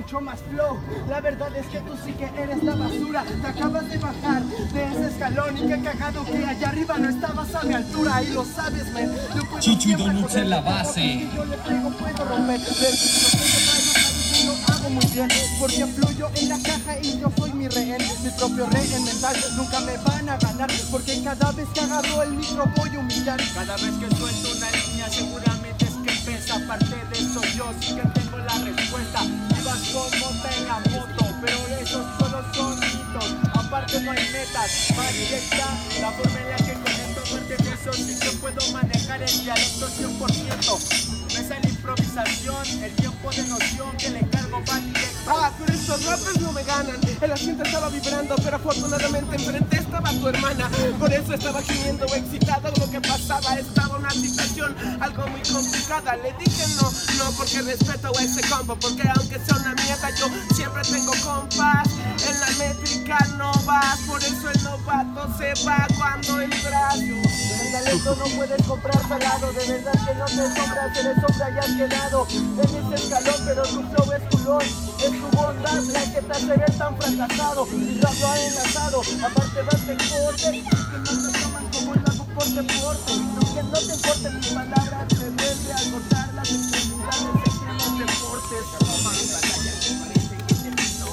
mucho más flow. La verdad es que tú sí que eres la basura. Te acabas de bajar de ese escalón y qué cagado que allá arriba no estabas a mi altura. Y lo sabes, men. Chicho y siempre Donut poder en la base. Yo le puedo romper. No hago muy bien. Porque fluyo en la caja y yo soy mi rehén. Mi propio rehén mental. Nunca me van a ganar. Porque cada vez que agarro el micro voy a humillar. Cada vez que suelto una línea seguramente es que pesa Aparte de eso yo no hay metas Más directa La forma en la que conecto eso sí que puedo manejar el dialecto 100% Me sale improvisación El tiempo de noción que le cargo va directo Ah, pero estos rappers no me ganan. El asiento estaba vibrando, pero afortunadamente enfrente estaba tu hermana. Por eso estaba gimiendo excitado. Lo que pasaba estaba una situación algo muy complicada. Le dije no, no porque respeto a ese compa. Porque aunque sea una mierda, yo siempre tengo compas. En la métrica no vas, por eso el novato se va cuando el brazo. El talento no puedes comprar salado, de verdad que no te sobra, te le sobra y has quedado. En ese escalón, pero tu flow es culón, es tu bondad la que te hace ver tan fracasado. Y rap ha enlazado, aparte vas de corte, que no te toman como el lago por deporte. No que no te importen mis palabras, te vuelve a cortar las extremidades de los deportes.